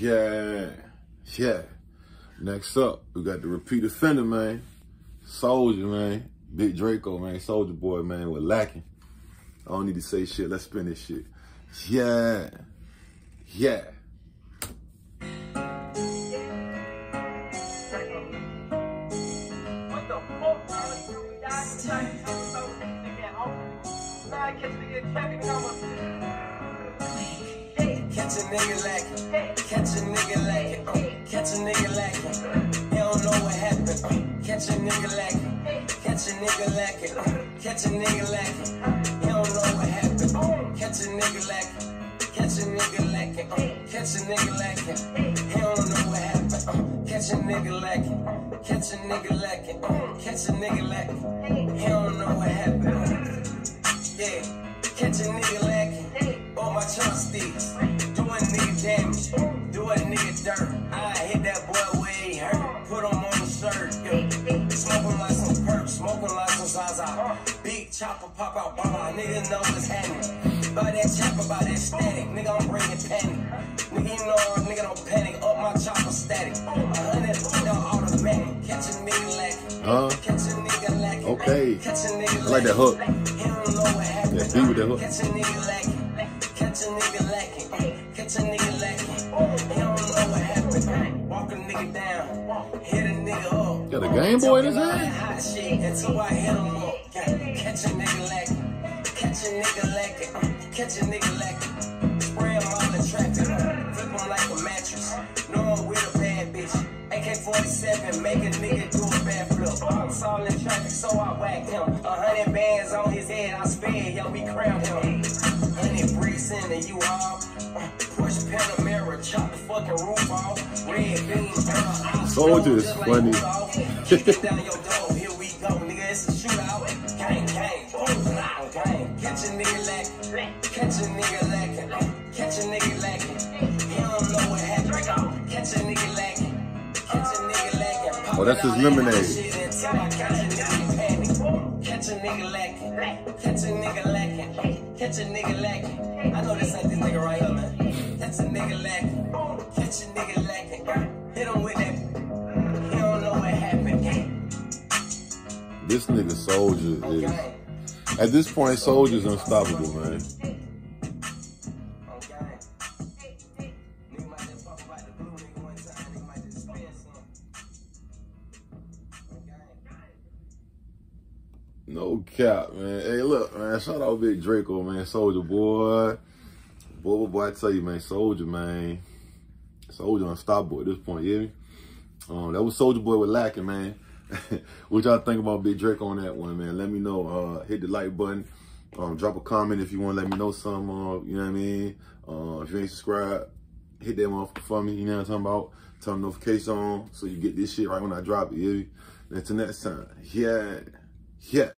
Yeah, yeah. Next up, we got the repeat offender, man. Soulja, man. Big Draco, man. Soulja Boy, man, We're lacking. I don't need to say shit. Let's spin this shit. Yeah. Yeah. Catch a nigga lacking, catch a nigga lacking, uh, catch a nigga lacking. He don't know what happened. Uh, catch a nigga lacking, catch a nigga lacking, uh, catch a nigga lacking. He don't know what happened. Catch a nigga lacking, catch a nigga lacking, uh, catch a nigga lacking. He don't know what happened. Uh, catch a nigga lacking, catch a nigga lacking, uh, catch a nigga lacking. He don't know what happened. Yeah, catch a nigga lacking, Put him on the shirt. Yeah. Smoking like some perp, smoking like some Zaza. Big chopper pop out, baba. Nigga know what's happening. By that chopper, by that static. Nigga, I'm bringing panic. Nigga, you know, nigga don't panic. Up my chopper static. A hundred feet automatic. Catch a nigga lacking. Uh, Catch a nigga lacking. okay. Catch a nigga I like that hook. He don't know what happened. Yeah, beat with that hook. Catch a nigga lacking. Catch a nigga lacking. Catch a nigga lacking. A down. Hit a nigga up. Got a Game Boy in his hand? that Hot shit until I hit him up. Catch a nigga lacking. Catch a nigga lacking. Uh, Catch a nigga lacking. Spray him all the traffic. Flip him like a mattress. Know I'm with a bad bitch. AK-47, make a nigga do a bad flip. I'm in traffic, so I whacked him. A hundred bands on his head, I sped, yo, we crowned him. Hundred bricks in the U-Haul. Uh, Push Panamera, chop the fucking roof off. Red beams, oh, Soulja is funny. Oh, that's his lemonade. Catch a nigga panic. Catch a nigga lacking, catch a nigga lacking, catch a nigga lacking. I know this ain't this nigga right here, man. Catch a nigga lacking, catch a nigga lacking. Hit him with that. He don't know what happened. This nigga Soulja is, at this point, Soulja's unstoppable, man. Okay. Nigga might just fuck about the blue nigga one time. Nigga might just spin some. Okay. No cap, man. Hey, look, man. Shout out Big Draco, man. Soulja boy. Boy, boy, boy, I tell you, man. Soulja, man. Soulja unstoppable at this point, me? Um, that was Soulja Boy with lacking, man. what y'all think about Big Draco on that one, man? Let me know. Uh, hit the like button. Um, drop a comment if you want to let me know some. Uh, you know what I mean? Uh, if you ain't subscribed, hit that motherfucker for me. You know what I'm talking about? Turn notification on so you get this shit right when I drop it. Me? Until next time. Yeah. Yeah.